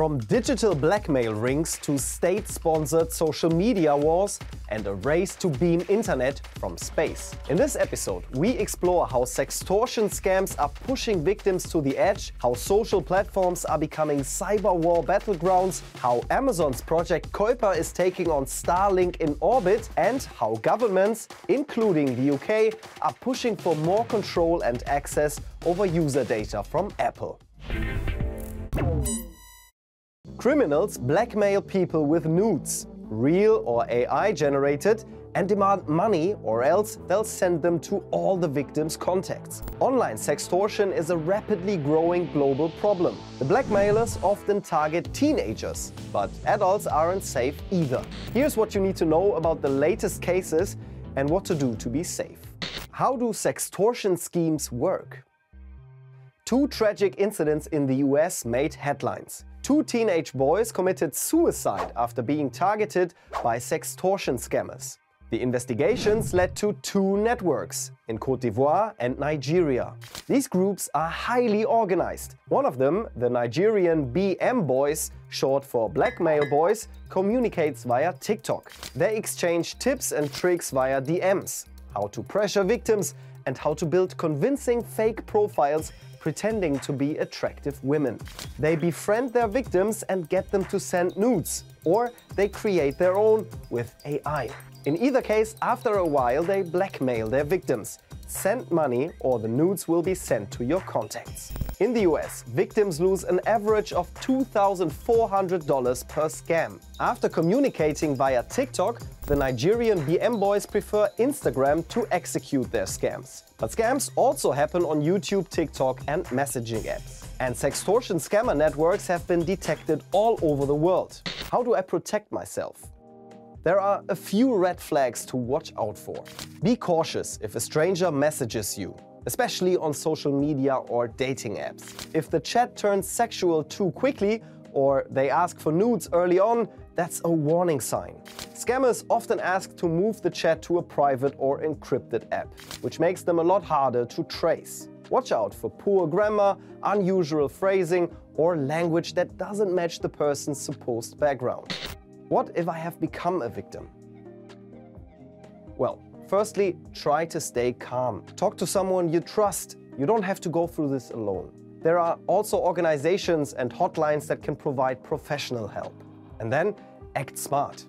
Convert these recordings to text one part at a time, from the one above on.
From digital blackmail rings to state-sponsored social media wars and a race to beam internet from space. In this episode, we explore how sextortion scams are pushing victims to the edge, how social platforms are becoming cyber war battlegrounds, how Amazon's Project Kuiper is taking on Starlink in orbit, and how governments, including the UK, are pushing for more control and access over user data from Apple. Criminals blackmail people with nudes, real or AI generated, and demand money or else they'll send them to all the victims' contacts. Online sextortion is a rapidly growing global problem. The blackmailers often target teenagers, but adults aren't safe either. Here's what you need to know about the latest cases and what to do to be safe. How do sextortion schemes work? Two tragic incidents in the US made headlines. Two teenage boys committed suicide after being targeted by sextortion scammers. The investigations led to two networks in Cote d'Ivoire and Nigeria. These groups are highly organized. One of them, the Nigerian BM Boys, short for Blackmail Boys, communicates via TikTok. They exchange tips and tricks via DMs, how to pressure victims, and how to build convincing fake profiles pretending to be attractive women. They befriend their victims and get them to send nudes, or they create their own with AI. In either case, after a while, they blackmail their victims. Send money or the nudes will be sent to your contacts. In the US, victims lose an average of $2,400 per scam. After communicating via TikTok, the Nigerian BM boys prefer Instagram to execute their scams. But scams also happen on YouTube, TikTok and messaging apps. And sextortion scammer networks have been detected all over the world. How do I protect myself? There are a few red flags to watch out for. Be cautious if a stranger messages you, especially on social media or dating apps. If the chat turns sexual too quickly or they ask for nudes early on, that's a warning sign. Scammers often ask to move the chat to a private or encrypted app, which makes them a lot harder to trace. Watch out for poor grammar, unusual phrasing, or language that doesn't match the person's supposed background. What if I have become a victim? Well, firstly, try to stay calm. Talk to someone you trust. You don't have to go through this alone. There are also organizations and hotlines that can provide professional help. And then act smart.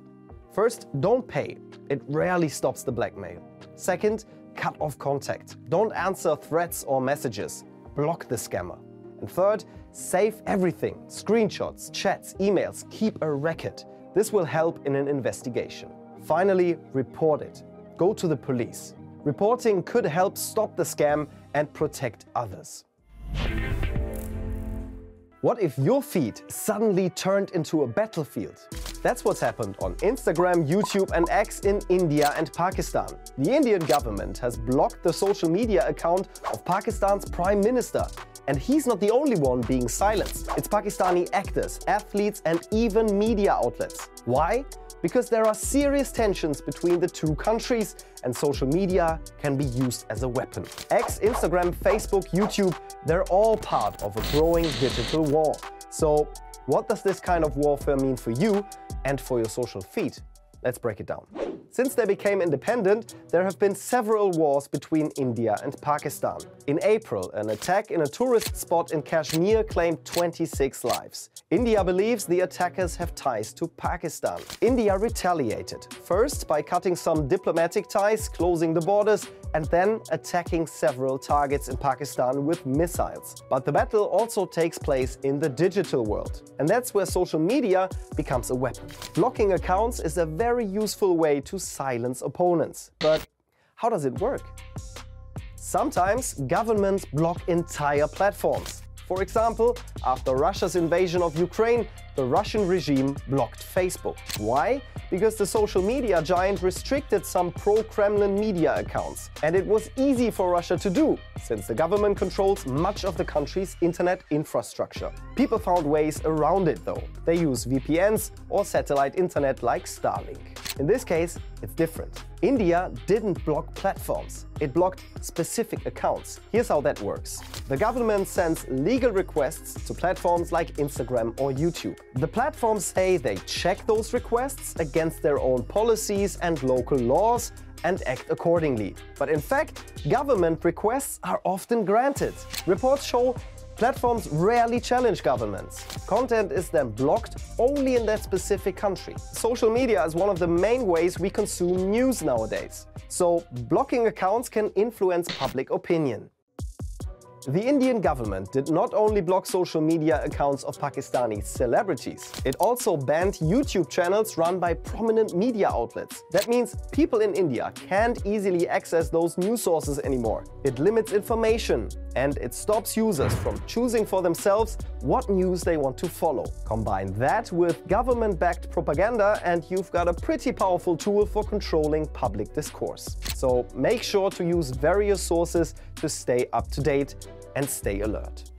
First, don't pay. It rarely stops the blackmail. Second, cut off contact. Don't answer threats or messages. Block the scammer. And third, save everything screenshots, chats, emails. Keep a record. This will help in an investigation. Finally, report it. Go to the police. Reporting could help stop the scam and protect others. What if your feed suddenly turned into a battlefield? That's what's happened on Instagram, YouTube and X in India and Pakistan. The Indian government has blocked the social media account of Pakistan's Prime Minister and he's not the only one being silenced. It's Pakistani actors, athletes and even media outlets. Why? Because there are serious tensions between the two countries and social media can be used as a weapon. X, Instagram, Facebook, YouTube, they're all part of a growing digital war. So what does this kind of warfare mean for you and for your social feed? Let's break it down. Since they became independent, there have been several wars between India and Pakistan. In April, an attack in a tourist spot in Kashmir claimed 26 lives. India believes the attackers have ties to Pakistan. India retaliated, first by cutting some diplomatic ties, closing the borders, and then attacking several targets in Pakistan with missiles. But the battle also takes place in the digital world. And that's where social media becomes a weapon. Blocking accounts is a very useful way to silence opponents. But how does it work? Sometimes governments block entire platforms. For example, after Russia's invasion of Ukraine, the Russian regime blocked Facebook. Why? Because the social media giant restricted some pro-Kremlin media accounts. And it was easy for Russia to do, since the government controls much of the country's internet infrastructure. People found ways around it though. They use VPNs or satellite internet like Starlink. In this case, it's different. India didn't block platforms, it blocked specific accounts. Here's how that works. The government sends legal requests to platforms like Instagram or YouTube. The platforms say they check those requests against their own policies and local laws and act accordingly. But in fact, government requests are often granted. Reports show Platforms rarely challenge governments. Content is then blocked only in that specific country. Social media is one of the main ways we consume news nowadays. So blocking accounts can influence public opinion. The Indian government did not only block social media accounts of Pakistani celebrities, it also banned YouTube channels run by prominent media outlets. That means people in India can't easily access those news sources anymore. It limits information and it stops users from choosing for themselves what news they want to follow. Combine that with government-backed propaganda and you've got a pretty powerful tool for controlling public discourse. So make sure to use various sources to stay up to date and stay alert.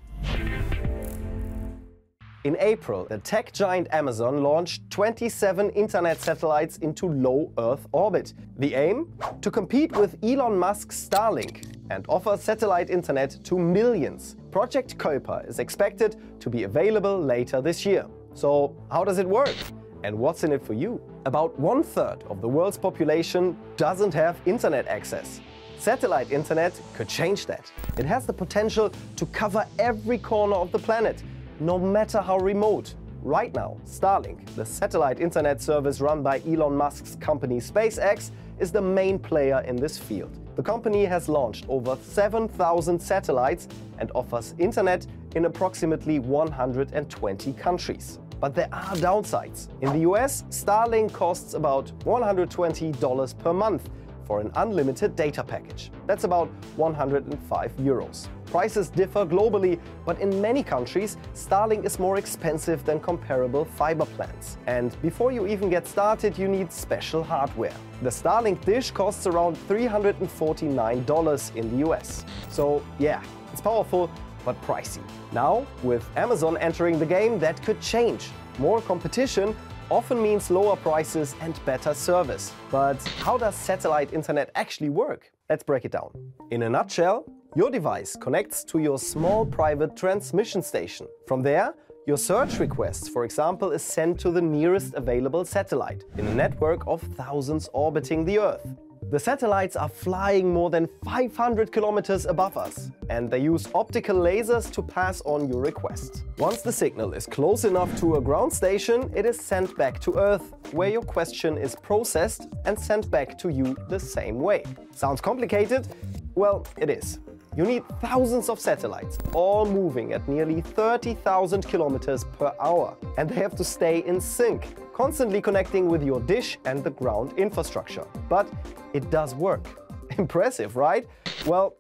In April, the tech giant Amazon launched 27 internet satellites into low Earth orbit. The aim? To compete with Elon Musk's Starlink and offer satellite internet to millions. Project Kuiper is expected to be available later this year. So how does it work? And what's in it for you? About one third of the world's population doesn't have internet access. Satellite internet could change that. It has the potential to cover every corner of the planet, no matter how remote. Right now, Starlink, the satellite internet service run by Elon Musk's company SpaceX, is the main player in this field. The company has launched over 7,000 satellites and offers internet in approximately 120 countries. But there are downsides. In the US, Starlink costs about $120 per month, for an unlimited data package. That's about 105 euros. Prices differ globally, but in many countries, Starlink is more expensive than comparable fiber plans. And before you even get started, you need special hardware. The Starlink dish costs around $349 in the US. So yeah, it's powerful, but pricey. Now, with Amazon entering the game, that could change. More competition often means lower prices and better service. But how does satellite internet actually work? Let's break it down. In a nutshell, your device connects to your small private transmission station. From there, your search request, for example, is sent to the nearest available satellite in a network of thousands orbiting the Earth. The satellites are flying more than 500 kilometers above us, and they use optical lasers to pass on your request. Once the signal is close enough to a ground station, it is sent back to Earth, where your question is processed and sent back to you the same way. Sounds complicated? Well, it is. You need thousands of satellites, all moving at nearly 30,000 kilometers per hour. And they have to stay in sync, constantly connecting with your dish and the ground infrastructure. But it does work. Impressive, right? Well,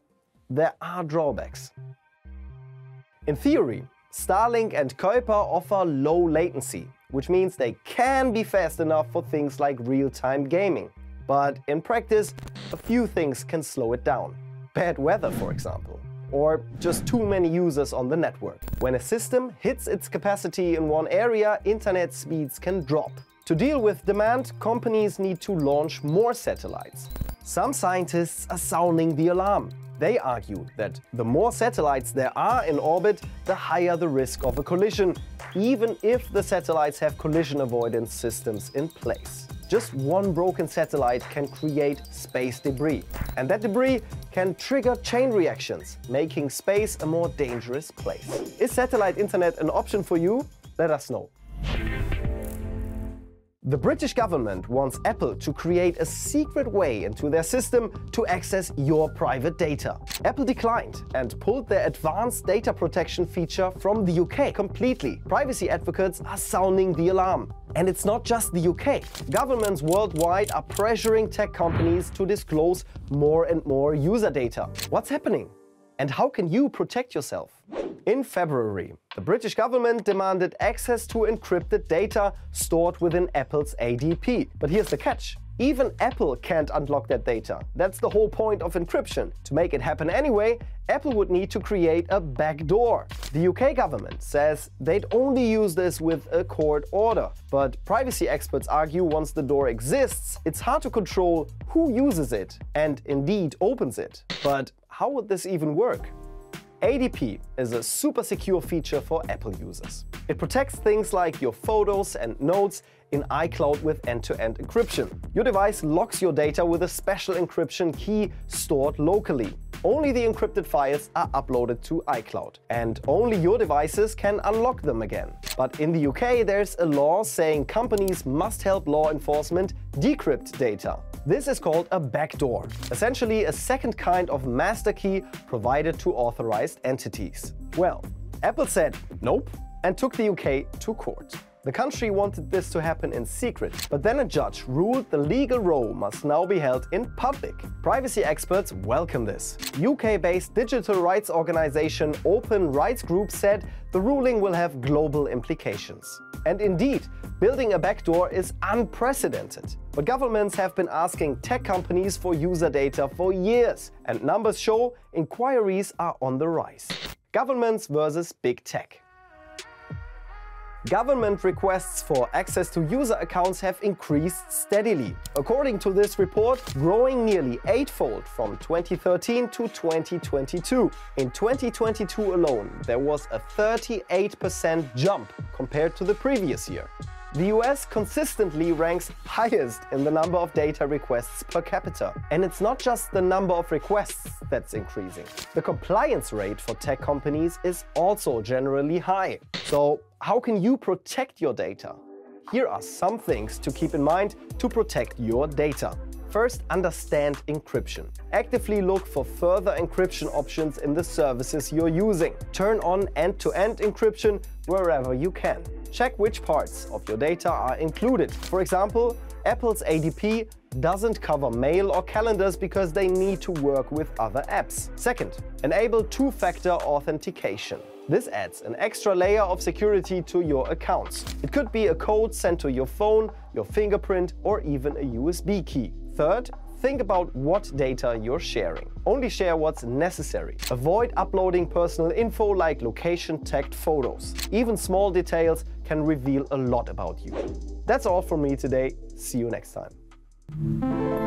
there are drawbacks. In theory, Starlink and Kuiper offer low latency, which means they can be fast enough for things like real-time gaming. But in practice, a few things can slow it down bad weather, for example, or just too many users on the network. When a system hits its capacity in one area, internet speeds can drop. To deal with demand, companies need to launch more satellites. Some scientists are sounding the alarm. They argue that the more satellites there are in orbit, the higher the risk of a collision, even if the satellites have collision avoidance systems in place. Just one broken satellite can create space debris. And that debris can trigger chain reactions, making space a more dangerous place. Is satellite internet an option for you? Let us know. The British government wants Apple to create a secret way into their system to access your private data. Apple declined and pulled their advanced data protection feature from the UK completely. Privacy advocates are sounding the alarm. And it's not just the UK. Governments worldwide are pressuring tech companies to disclose more and more user data. What's happening? And how can you protect yourself? In February, the British government demanded access to encrypted data stored within Apple's ADP. But here's the catch. Even Apple can't unlock that data. That's the whole point of encryption. To make it happen anyway, Apple would need to create a backdoor. The UK government says they'd only use this with a court order. But privacy experts argue once the door exists, it's hard to control who uses it and indeed opens it. But how would this even work? ADP is a super secure feature for Apple users. It protects things like your photos and notes in iCloud with end-to-end -end encryption. Your device locks your data with a special encryption key stored locally. Only the encrypted files are uploaded to iCloud, and only your devices can unlock them again. But in the UK, there's a law saying companies must help law enforcement decrypt data. This is called a backdoor, essentially a second kind of master key provided to authorized entities. Well, Apple said nope and took the UK to court. The country wanted this to happen in secret, but then a judge ruled the legal row must now be held in public. Privacy experts welcome this. UK-based digital rights organization Open Rights Group said the ruling will have global implications. And indeed, building a backdoor is unprecedented. But governments have been asking tech companies for user data for years, and numbers show inquiries are on the rise. Governments versus big tech. Government requests for access to user accounts have increased steadily. According to this report, growing nearly eightfold from 2013 to 2022. In 2022 alone, there was a 38% jump compared to the previous year. The US consistently ranks highest in the number of data requests per capita. And it's not just the number of requests that's increasing. The compliance rate for tech companies is also generally high. So how can you protect your data? Here are some things to keep in mind to protect your data. First, understand encryption. Actively look for further encryption options in the services you're using. Turn on end-to-end -end encryption wherever you can. Check which parts of your data are included. For example, Apple's ADP doesn't cover mail or calendars because they need to work with other apps. Second, enable two-factor authentication. This adds an extra layer of security to your accounts. It could be a code sent to your phone, your fingerprint, or even a USB key. Third, think about what data you're sharing. Only share what's necessary. Avoid uploading personal info like location-tagged photos. Even small details can reveal a lot about you. That's all from me today. See you next time.